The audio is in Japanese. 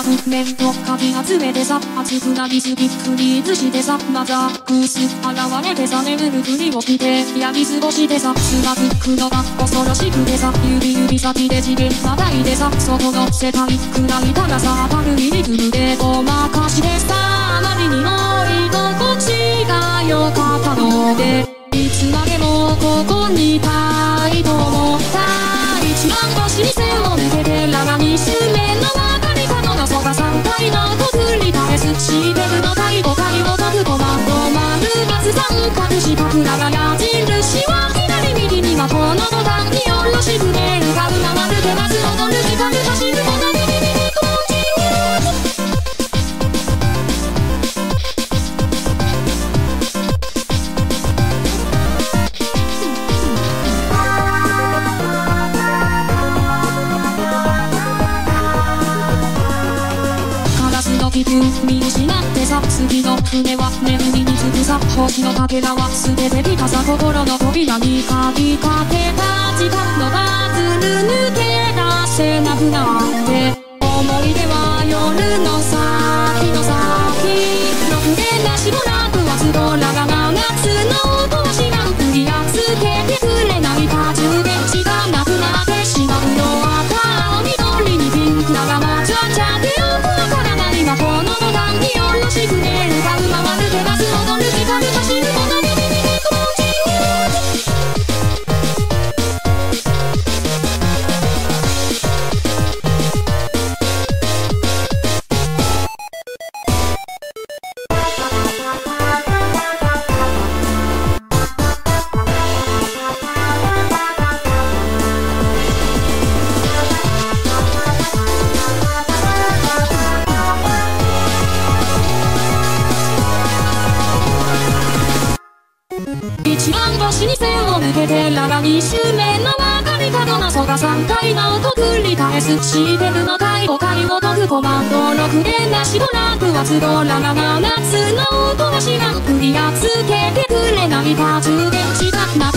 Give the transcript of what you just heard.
く面とかき集めてさ熱くなりすぎフリーズしてさまたクース現れてさ眠るふりをしてやみ過ごしてさつまくくのが恐ろしくてさ指指先で次元またいでさ外の世界暗いたださ明るいリズムでごまかしてさあまりにも居心地が良かったのでいつまでもここにいたいと思った一番星に背を向けてラガに周面の丸×三角四角ラガ矢印は左右にはこのボタンによろしくねうがうまま抜けます踊る時間走るボタンに耳にコンチニューカラスの気球見失ってさ次の船は眠りにつくさ星のかけらは全てピカさ心の扉に鍵かけた時間のバズる抜一番星に背を向けてらら二周目の中に角のそが3回の音繰り返すシーテルの第5回を解くコマンド6でなしもなくはつどらが7夏の音が知らんクリアつけてくれないか充電池が